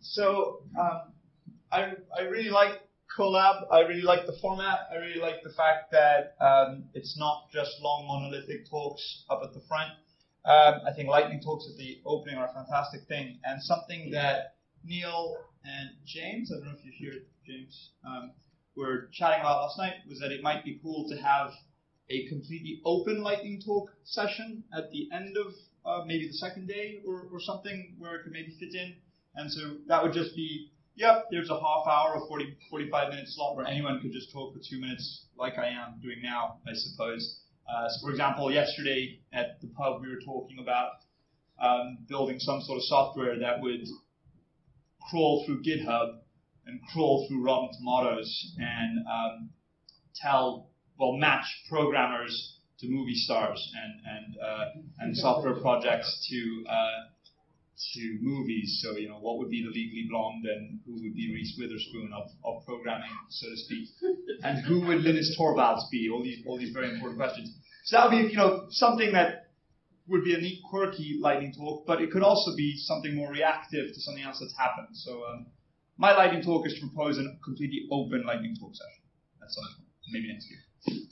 so um, I I really like Colab. I really like the format. I really like the fact that um, it's not just long monolithic talks up at the front. Um, I think lightning talks at the opening are a fantastic thing, and something that Neil and James, I don't know if you're here, James, um, were chatting about last night was that it might be cool to have a completely open lightning talk session at the end of uh, maybe the second day or, or something where it could maybe fit in. And so that would just be, yep, there's a half hour or 40, 45 minute slot where anyone could just talk for two minutes like I am doing now, I suppose. Uh, so for example, yesterday at the pub we were talking about um, building some sort of software that would crawl through GitHub and crawl through Rotten Tomatoes and um, tell, well, match programmers to movie stars and and uh, and software projects to uh, to movies. So you know, what would be the Legally Blonde and who would be Reese Witherspoon of, of programming, so to speak, and who would Linus Torvalds be? All these all these very important questions. So that would be you know something that would be a neat, quirky lightning talk, but it could also be something more reactive to something else that's happened. So um, my lightning talk is to propose a completely open lightning talk session. That's all. Maybe next year.